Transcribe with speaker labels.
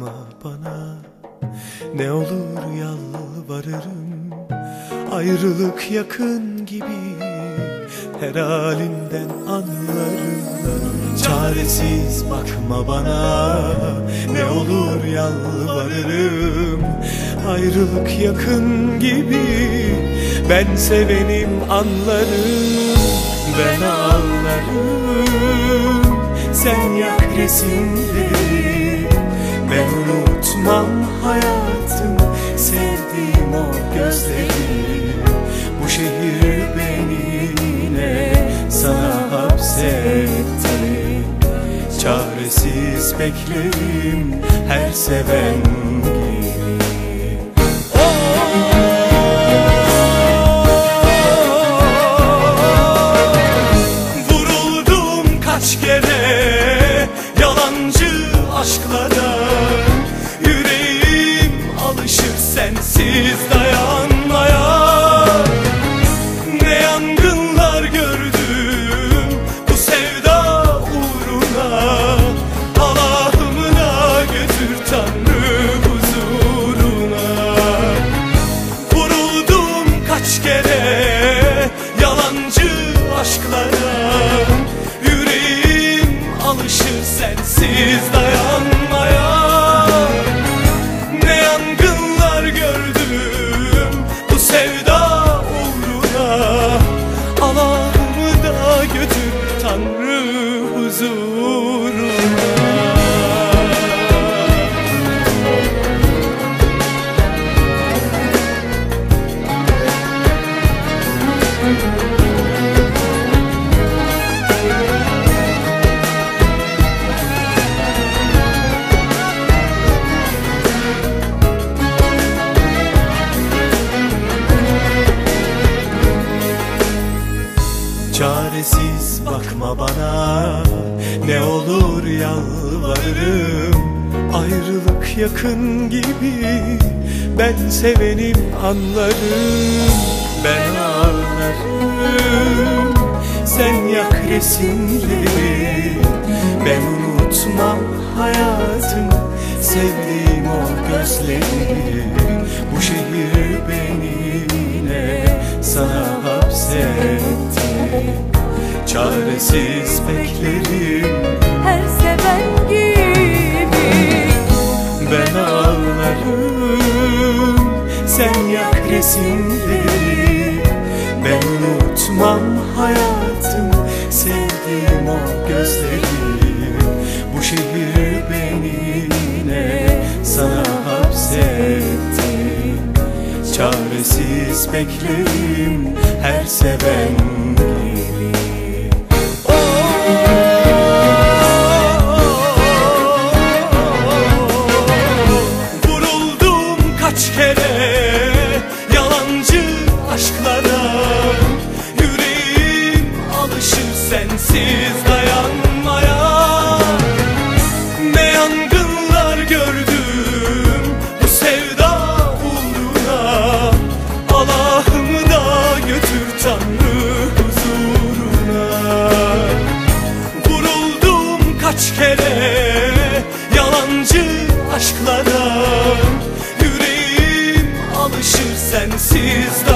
Speaker 1: Bakma bana. Ne olur yalvarırım. Ayrılık yakın gibi. Her halinden anlarım. Çaresiz bakma bana. Ne olur yalvarırım. Ayrılık yakın gibi. Ben sevenim anlarım. Ben ağlarım Sen yak resimleri unutmam hayatım Sevdiğim o gözleri. Bu şehir beni yine sana hapsetti. Çaresiz beklerim her seven gibi sensiz dayanmaya Ne yangınlar gördüm bu sevda uğruna. Allah'ımı da götür Tanrı huzuruna. Vuruldum kaç kere yalancı aşklara. Yüreğim alışır sensiz Çaresiz bakma bana Ne olur yalvarırım. Ayrılık yakın gibi Ben sevenim anlarım. Ben ağlarım Sen yak resimleri. Ben unutmam hayatım Sevdiğim o gözleri. Bu şehir beni Çaresiz beklerim.
Speaker 2: Her seven gibi.
Speaker 1: Ben ağlarım. Sen yak resimleri. Ben unutmam hayatım Sevdiğim o gözleri. Bu şehir beni yine sana hapsetti. Çaresiz beklerim. Her seven gibi sensiz dayanmaya Ne yangınlar gördüm bu sevda uğruna. Allah'ımı da götür Tanrı huzuruna. Vuruldum kaç kere yalancı aşklara Yüreğim alışır sensiz